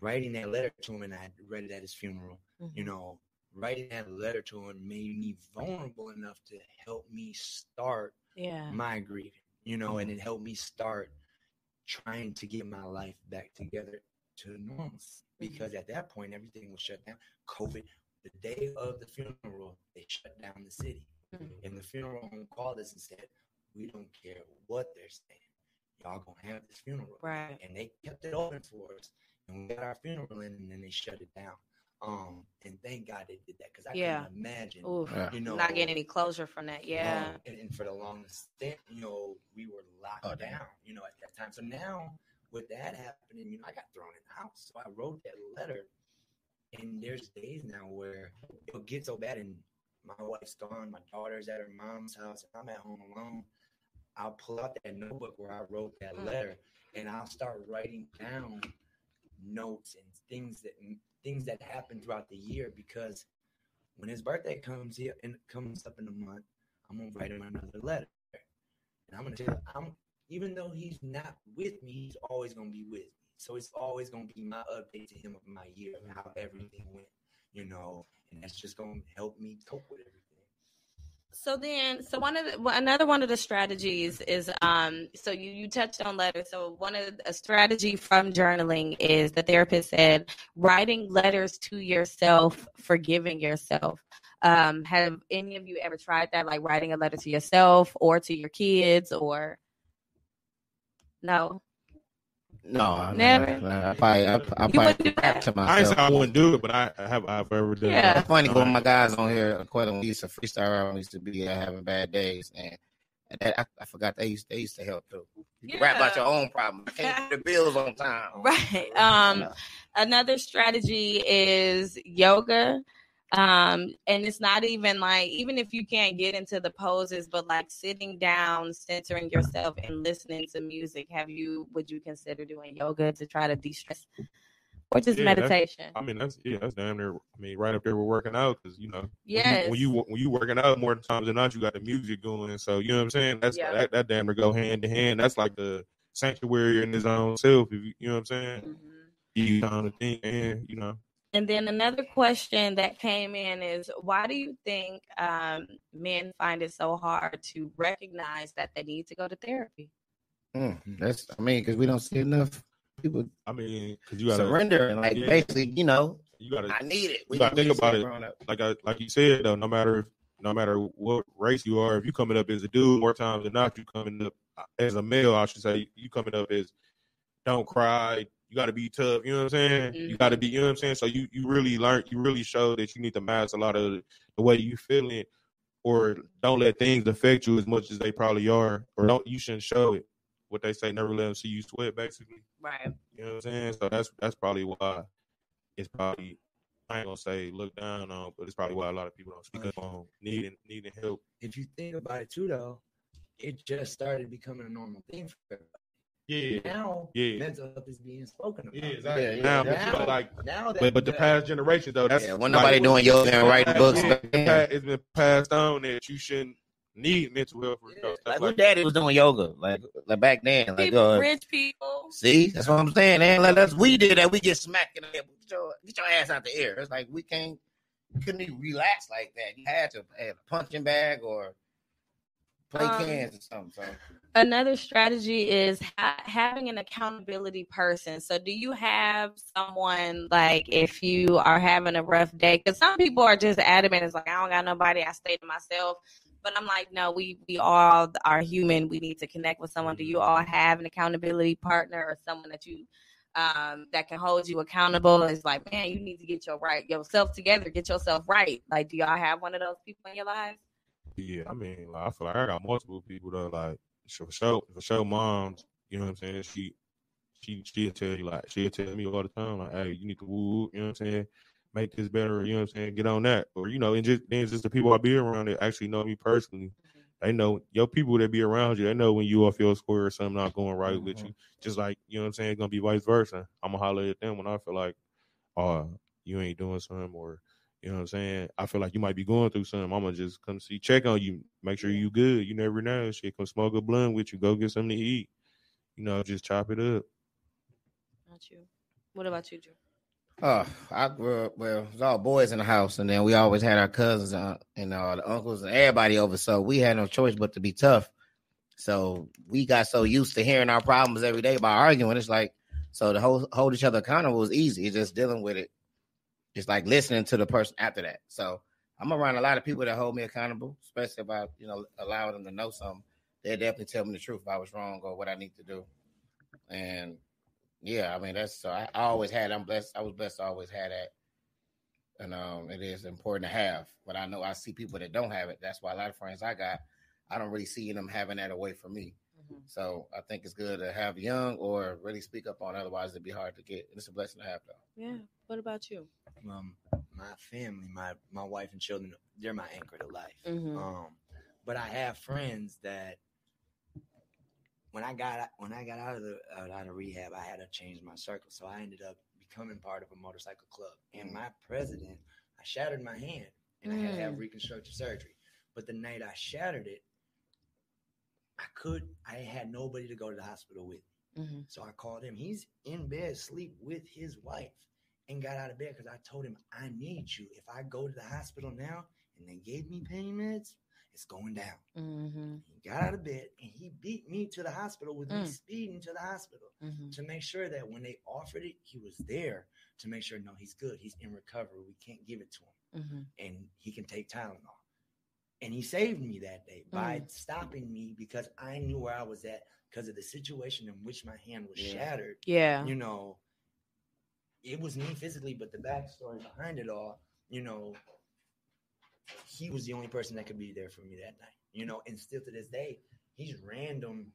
writing that letter to him, and I read it at his funeral. Mm-hmm. You know, writing that letter to him made me vulnerable enough to help me start yeah. my grieving. You know, mm-hmm. and it helped me start trying to get my life back together to normalcy. Mm-hmm. Because at that point, everything was shut down. COVID, the day of the funeral, they shut down the city. Mm-hmm. And the funeral home called us and said, We don't care what they're saying. Y'all gonna have this funeral. Right. And they kept it open for us. And we got our funeral in and then they shut it down. Um, and thank God they did that because I yeah. couldn't imagine, Oof, you know, not getting any closure from that. Yeah. Um, and, and, for the longest stint, you know, we were locked oh, down, you know, at that time. So now with that happening, you know, I got thrown in the house. So I wrote that letter. And there's days now where it'll get so bad and my wife's gone, my daughter's at her mom's house, and I'm at home alone. I'll pull out that notebook where I wrote that mm. letter and I'll start writing down notes and things that things that happen throughout the year because when his birthday comes here and comes up in a month, I'm gonna write him another letter. And I'm gonna tell you, I'm even though he's not with me, he's always gonna be with me. So it's always gonna be my update to him of my year and how everything went, you know, and that's just gonna help me cope with everything. So then, so one of the, another one of the strategies is, um, so you you touched on letters. So one of the, a strategy from journaling is the therapist said writing letters to yourself, forgiving yourself. Um, have any of you ever tried that, like writing a letter to yourself or to your kids, or no? No, never. I, probably, I, I probably do that. to myself. I say I wouldn't do it, but I have I've ever done. Yeah, it's funny when my guys on here, quite we used to freestyle. We used to be uh, having bad days, and that, I, I, forgot they used they used to help too. You yeah. rap about your own problem. Can't pay the bills on time. Right. Um, another strategy is yoga um and it's not even like even if you can't get into the poses but like sitting down centering yourself and listening to music have you would you consider doing yoga to try to de-stress? Or just yeah, meditation? I mean that's yeah that's damn near i mean right up there we're working out because you know yeah when, you, when you when you working out more times than not you got the music going so you know what i'm saying? That's yeah. that, that damn near go hand to hand. That's like the sanctuary in his own self you, you know what i'm saying? Mm-hmm. you kind of think and you know and then another question that came in is why do you think um, men find it so hard to recognize that they need to go to therapy? Mm, that's, I mean, because we don't see enough people. I mean, because you got surrender and like yeah. basically, you know, you got to. I need it. We, you got to think about it. Like I, like you said though, no matter no matter what race you are, if you coming up as a dude more times than not, you coming up uh, as a male, I should say, you coming up as don't cry, you got to be tough. You know what I'm saying? Mm-hmm. You got to be. You know what I'm saying? So you you really learn. You really show that you need to mask a lot of the way you feeling, or don't let things affect you as much as they probably are, or don't. You shouldn't show it. What they say, never let them see you sweat. Basically, right? You know what I'm saying? So that's that's probably why it's probably. I ain't gonna say look down on, but it's probably why a lot of people don't speak up on needing needing help. If you think about it too, though, it just started becoming a normal thing for everybody. Yeah. Now yeah. mental health is being spoken about. Yeah, exactly. Yeah, yeah. Now, now, like now that, but, but the past generation though, that's yeah, when nobody like, doing yoga and writing books. Yeah, it's been passed on that you shouldn't need mental health. Yeah. You know, like, like daddy was doing yoga, like like back then. Like people, uh, rich people. See, that's what I'm saying. And like us, we did that. We get smacked in the head. Get your, get your ass out the air. It's like we can't couldn't even relax like that. You had to have a punching bag or play um, cans or something. So another strategy is ha- having an accountability person. So, do you have someone like if you are having a rough day? Because some people are just adamant. It's like I don't got nobody. I stay to myself. But I'm like, no, we we all are human. We need to connect with someone. Do you all have an accountability partner or someone that you um, that can hold you accountable? It's like, man, you need to get your right yourself together. Get yourself right. Like, do y'all have one of those people in your lives? Yeah, I mean, like, I feel like I got multiple people that like for sure, for sure, moms. You know what I'm saying? She, she, she'll tell you like she'll tell me all the time like, hey, you need to woo. You know what I'm saying? Make this better. You know what I'm saying? Get on that, or you know, and just then just the people I be around that actually know me personally. They know your people that be around you. They know when you off your square or something not going right mm-hmm. with you. Just like you know what I'm saying, it's gonna be vice versa. I'm gonna holler at them when I feel like, oh, you ain't doing something, or you know what I'm saying? I feel like you might be going through something. I'm gonna just come see, check on you, make sure you good. You never know. Shit, come smoke a blunt with you. Go get something to eat. You know, just chop it up. Not you. What about you, Drew? Oh, I grew up well. It was all boys in the house, and then we always had our cousins uh, and all the uncles and everybody over. So we had no choice but to be tough. So we got so used to hearing our problems every day by arguing. It's like so to hold hold each other accountable was easy. It's just dealing with it. It's like listening to the person after that. So I'm around a lot of people that hold me accountable, especially about you know allowing them to know something. They definitely tell me the truth if I was wrong or what I need to do. And yeah, I mean that's so I, I always had. I'm blessed. I was blessed. to always had that, and um, it is important to have. But I know I see people that don't have it. That's why a lot of friends I got, I don't really see them having that away from me. Mm-hmm. So I think it's good to have young or really speak up on. Otherwise, it'd be hard to get. It's a blessing to have though. Yeah. What about you? Um, my family, my my wife and children, they're my anchor to life. Mm-hmm. Um, but I have friends that when I got when I got out of the out of rehab, I had to change my circle. So I ended up becoming part of a motorcycle club. And my president, I shattered my hand, and mm. I had to have mm. reconstructive surgery. But the night I shattered it, I could I had nobody to go to the hospital with. Mm-hmm. So I called him. He's in bed, sleep with his wife, and got out of bed because I told him I need you. If I go to the hospital now and they gave me pain meds, it's going down. Mm-hmm. He got out of bed and he beat me to the hospital with mm. me speeding to the hospital mm-hmm. to make sure that when they offered it, he was there to make sure, no, he's good. He's in recovery. We can't give it to him. Mm-hmm. And he can take Tylenol. And he saved me that day by mm. stopping me because I knew where I was at because of the situation in which my hand was yeah. shattered. Yeah. You know, it was me physically, but the backstory behind it all, you know, he was the only person that could be there for me that night. You know, and still to this day, he's random.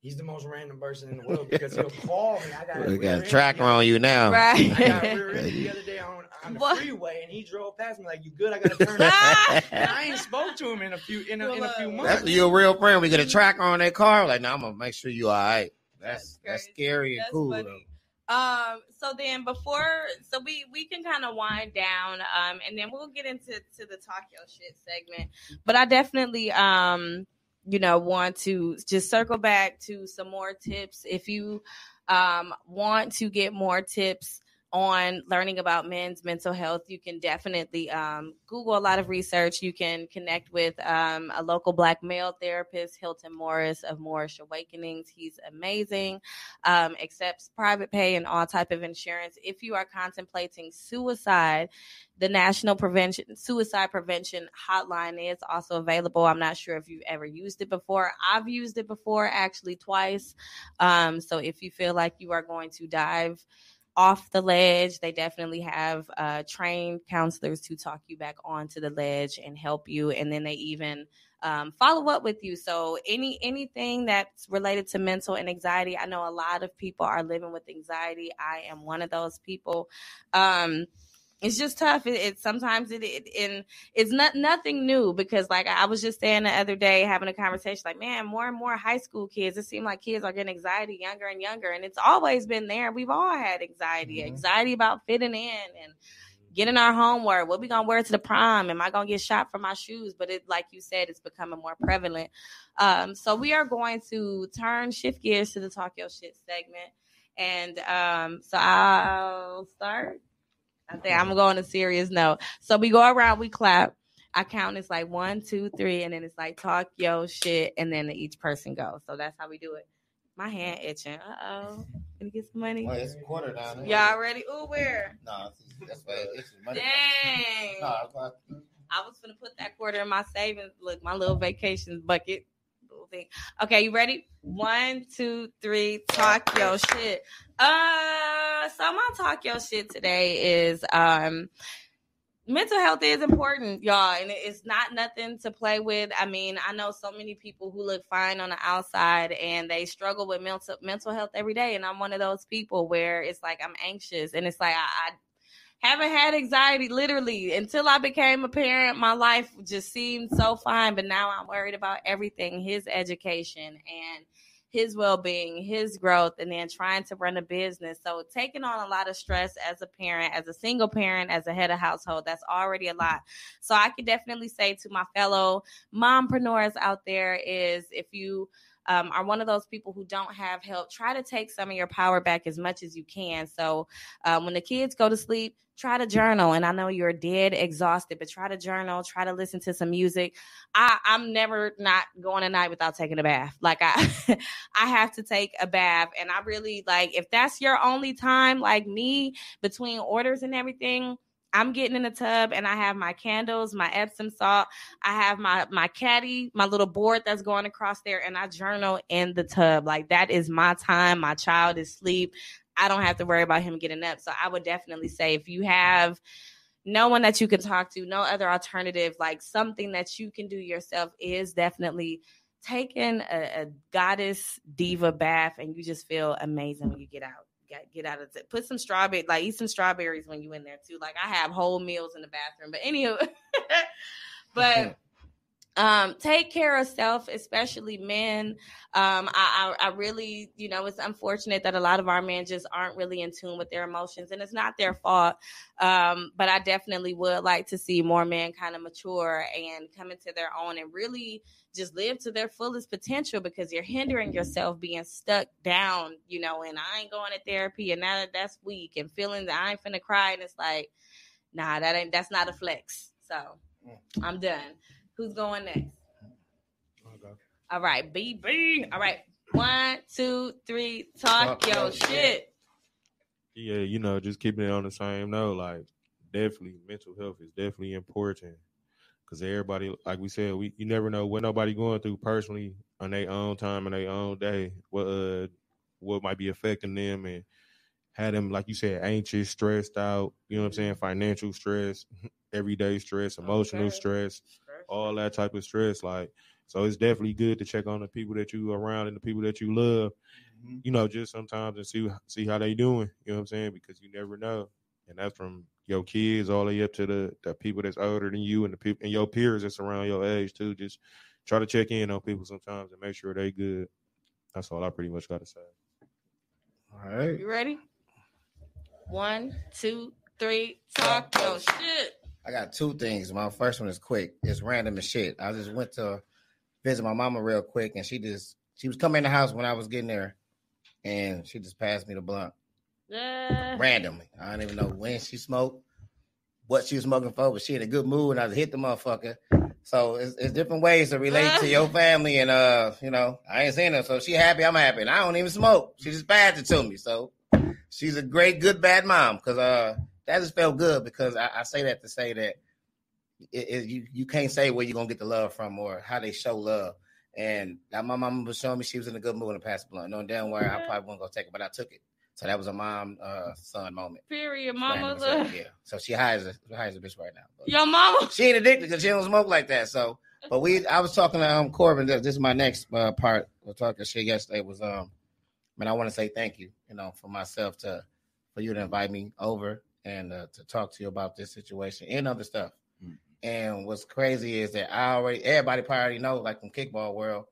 He's the most random person in the world because he'll call me. I got, we got a tracker on you now. Right. I got the other day on, on the what? freeway, and he drove past me like, "You good? I got to turn." and I ain't spoke to him in a few in a, well, in a few uh, months. That's your real friend. We get a tracker on that car. Like, now I'm gonna make sure you all right. That's that's, that's scary that's and cool. Um, so then before, so we we can kind of wind down, um, and then we'll get into to the talk your shit segment. But I definitely, um, you know, want to just circle back to some more tips. If you um want to get more tips on learning about men's mental health, you can definitely um, Google a lot of research. You can connect with um, a local Black male therapist, Hilton Morris of Morris Awakenings. He's amazing. Um, accepts private pay and all type of insurance. If you are contemplating suicide, the National Prevention Suicide Prevention Hotline is also available. I'm not sure if you've ever used it before. I've used it before, actually twice. Um, so if you feel like you are going to dive off the ledge. They definitely have uh, trained counselors to talk you back onto the ledge and help you. And then they even um, follow up with you. So any anything that's related to mental and anxiety, I know a lot of people are living with anxiety. I am one of those people. Um, it's just tough. It, it sometimes it, it and it's not nothing new because like I was just saying the other day having a conversation like man more and more high school kids it seems like kids are getting anxiety younger and younger and it's always been there. We've all had anxiety, mm-hmm. anxiety about fitting in and getting our homework. What we gonna wear to the prom? Am I gonna get shot for my shoes? But it like you said, it's becoming more prevalent. Um, so we are going to turn shift gears to the talk your shit segment. And um, so I'll start. I think I'm going to serious note. So we go around, we clap. I count it's like one, two, three, and then it's like talk yo shit, and then each person goes. So that's how we do it. My hand itching. Uh oh. Gonna get some money. Well, it's a quarter down there. Y'all ready? Ooh, where? No, that's why it's money. Dang. No, I was gonna put that quarter in my savings. Look, my little vacation bucket thing. Okay, you ready? One, two, three. Talk your shit. Uh, so my talk your shit today is um mental health is important, y'all, and it's not nothing to play with. I mean, I know so many people who look fine on the outside and they struggle with mental mental health every day, and I'm one of those people where it's like I'm anxious, and it's like I, I haven't had anxiety literally until I became a parent. My life just seemed so fine, but now I'm worried about everything his education and his well being, his growth, and then trying to run a business. So, taking on a lot of stress as a parent, as a single parent, as a head of household, that's already a lot. So, I can definitely say to my fellow mompreneurs out there is if you um, are one of those people who don't have help, try to take some of your power back as much as you can. So um, when the kids go to sleep, try to journal. And I know you're dead exhausted, but try to journal, try to listen to some music. I, I'm never not going a night without taking a bath. Like I I have to take a bath. And I really like if that's your only time, like me, between orders and everything. I'm getting in the tub and I have my candles, my Epsom salt. I have my my caddy, my little board that's going across there, and I journal in the tub. Like that is my time. My child is asleep. I don't have to worry about him getting up. So I would definitely say if you have no one that you can talk to, no other alternative, like something that you can do yourself is definitely taking a, a goddess diva bath and you just feel amazing when you get out. Get, get out of it. Put some strawberry, like eat some strawberries when you in there too. Like I have whole meals in the bathroom. But anyway, but um, take care of self, especially men. Um, I, I, I, really, you know, it's unfortunate that a lot of our men just aren't really in tune with their emotions, and it's not their fault. Um, but I definitely would like to see more men kind of mature and come into their own and really just live to their fullest potential because you're hindering yourself being stuck down, you know, and I ain't going to therapy and now that that's weak and feeling that I ain't finna cry. And it's like, nah, that ain't, that's not a flex. So mm. I'm done. Who's going next? Okay. All right, BB. All right, one, two, three. Talk, Talk your shit. shit. Yeah, you know, just keeping it on the same note. Like, definitely, mental health is definitely important because everybody, like we said, we you never know what nobody going through personally on their own time and their own day. What uh, what might be affecting them and had them, like you said, anxious, stressed out. You know what I'm saying? Financial stress, everyday stress, emotional okay. stress all that type of stress. Like, so it's definitely good to check on the people that you around and the people that you love. Mm-hmm. You know, just sometimes and see see how they doing. You know what I'm saying? Because you never know, and that's from your kids all the way up to the the people that's older than you and the people and your peers that's around your age too. Just try to check in on people sometimes and make sure they good. That's all I pretty much got to say. All right, you ready? One, two, three. Talk your shit. I got two things. My first one is quick. It's random as shit. I just went to visit my mama real quick, and she just she was coming in the house when I was getting there, and she just passed me the blunt uh. randomly. I don't even know when she smoked, what she was smoking for, but she in a good mood, and I hit the motherfucker. So it's, it's different ways to relate to your family, and uh, you know, I ain't seen her, so she happy, I'm happy, and I don't even smoke. She just passed it to me, so she's a great, good, bad mom, because uh that just felt good because I, I say that to say that it, it, you you can't say where you're gonna get the love from or how they show love. And my mom was showing me she was in a good mood and passed blunt. No damn where I probably won't go take it, but I took it. So that was a mom uh, son moment. Period, mama. Yeah. So she hires a hires a bitch right now. But Your mama. She ain't addicted because she don't smoke like that. So, but we I was talking to um Corbin. This is my next uh, part. We're talking shit yesterday. Was um, man, I want to say thank you. You know, for myself to for you to invite me over and uh, to talk to you about this situation and other stuff. Mm-hmm. And what's crazy is that I already everybody probably already know, like from kickball world,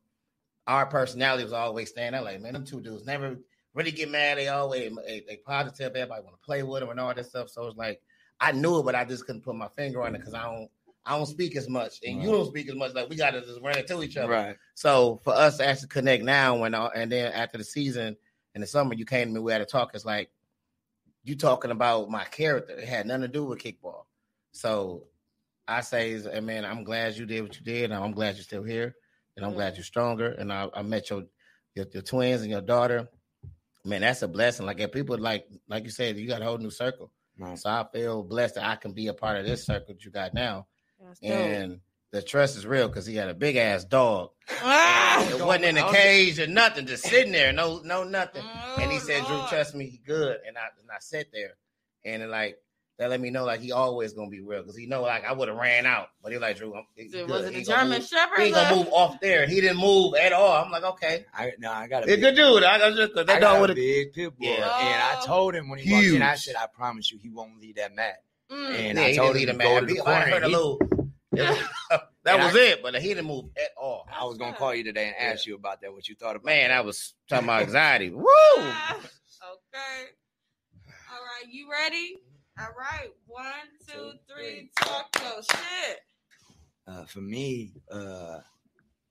our personality was always standing out. Like, man, them two dudes never really get mad. They always they, they positive. Everybody want to play with them and all that stuff. So it's like I knew it, but I just couldn't put my finger on it because I don't I don't speak as much, and right. you don't speak as much. Like we got to just run into each other. Right. So for us to actually connect now, when and then after the season in the summer, you came to me. We had a talk. It's like you talking about my character. It had nothing to do with kickball. So I say, man, I'm glad you did what you did. And I'm glad you're still here. And I'm mm-hmm. glad you're stronger. And I, I met your, your, your twins and your daughter. Man, that's a blessing. Like if people like like you said, you got a whole new circle. Right. So I feel blessed that I can be a part of this circle that you got now. and the trust is real because he had a big ass dog. Ah, it wasn't in a cage or nothing, just sitting there, no, no nothing. Oh, and he said, Lord. "Drew, trust me, he good." And I and I sat there, and it, like that let me know like he always gonna be real because he know like I would have ran out, but he like Drew. I'm, it was it a German move, Shepherd? He gonna move off there, and he didn't move at all. I'm like, okay, I no, I got a big, good dude. I got just that I dog with a big pit bull, yeah. and I told him when he Huge. walked in, I said, I promise you, he won't leave that mat. Mm. And yeah, I told him to go to the corner. I heard a little. that was I, it, but he didn't move at all. I was gonna call you today and ask you about that. What you thought about? Man, I was talking about anxiety. Woo! okay. All right, you ready? All right, one, two, three. Talk your shit. Uh, for me, uh,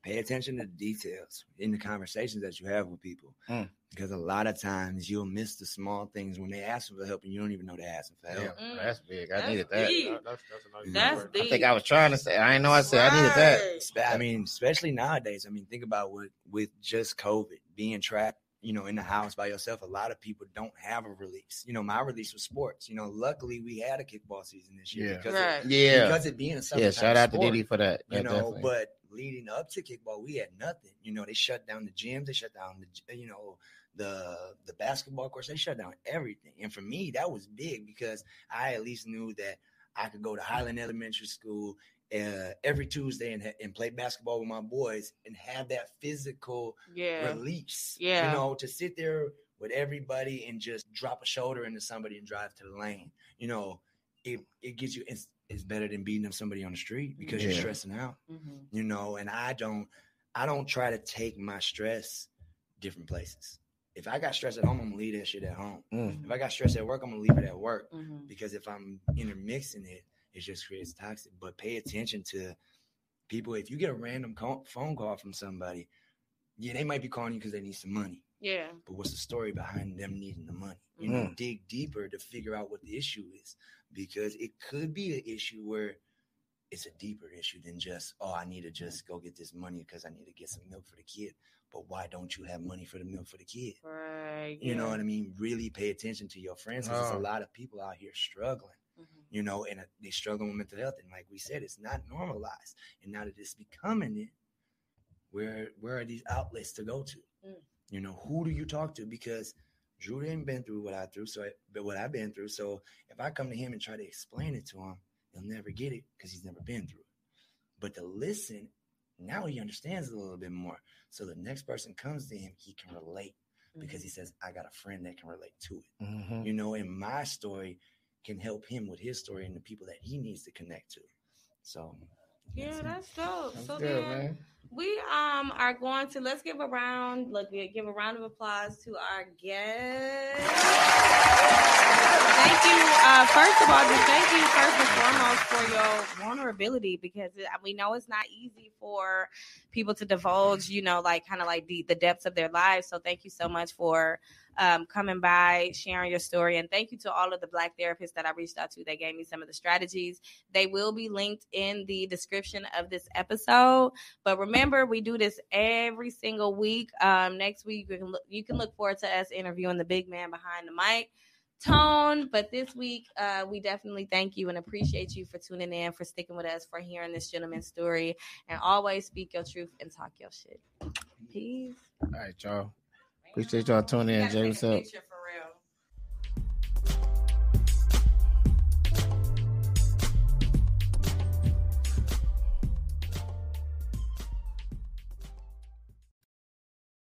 pay attention to the details in the conversations that you have with people. Mm. Because a lot of times you'll miss the small things when they ask for help and you don't even know they're asking for help. Yeah, mm. that's big. I that's needed that. Deep. That's, that's, nice that's deep. I think I was trying to say. I didn't know I said right. I needed that. I mean, especially nowadays. I mean, think about what with just COVID being trapped you know, in the house by yourself, a lot of people don't have a release. You know, my release was sports. You know, luckily we had a kickball season this year yeah. because right. it, yeah, because it being a yeah. Shout out sport, to Diddy for that. You know, definitely. but leading up to kickball, we had nothing. You know, they shut down the gyms, they shut down the you know the the basketball course, they shut down everything. And for me, that was big because I at least knew that I could go to Highland Elementary School uh, every Tuesday and, and play basketball with my boys and have that physical yeah. release. Yeah. You know, to sit there with everybody and just drop a shoulder into somebody and drive to the lane. You know, it, it gives you it's better than beating up somebody on the street because yeah. you're stressing out. Mm-hmm. You know, and I don't I don't try to take my stress different places. If I got stress at home, I'm gonna leave that shit at home. Mm-hmm. If I got stress at work, I'm gonna leave it at work. Mm-hmm. Because if I'm intermixing it, it just creates toxic. But pay attention to people. If you get a random call, phone call from somebody, yeah, they might be calling you because they need some money. Yeah. But what's the story behind them needing the money? You mm. know, dig deeper to figure out what the issue is because it could be an issue where it's a deeper issue than just, oh, I need to just go get this money because I need to get some milk for the kid. But why don't you have money for the milk for the kid? Right. You yeah. know what I mean? Really pay attention to your friends. There's oh. a lot of people out here struggling mm-hmm. you know, and uh, they struggle with mental health. And like we said, it's not normalized. And now that it's becoming it, where where are these outlets to go to? Mm. You know, who do you talk to? Because Drew didn't been through what I through, so but what I've been through. So if I come to him and try to explain it to him, he'll never get it because he's never been through it. But to listen, now he understands a little bit more. So the next person comes to him, he can relate because mm-hmm. he says, I got a friend that can relate to it. Mm-hmm. You know, and my story, can help him with his story and the people that he needs to connect to. So yeah, that's dope. That's so good, then man. we um are going to let's give a round look give a round of applause to our guest. thank you. Uh, first of all, just thank you first and foremost for your vulnerability because we know it's not easy for people to divulge, you know, like kind of like the the depths of their lives. So thank you so much for um, coming by, sharing your story. And thank you to all of the Black therapists that I reached out to. They gave me some of the strategies. They will be linked in the description of this episode. But remember, we do this every single week. Um, next week, you can, look, you can look forward to us interviewing the big man behind the mic. Tone, but this week uh, we definitely thank you and appreciate you for tuning in, for sticking with us, for hearing this gentleman's story, and always speak your truth and talk your shit. Peace. All right, y'all. Appreciate y'all tuning in. Jay, what's up?